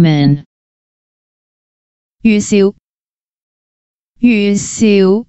woman. 预兆，预兆。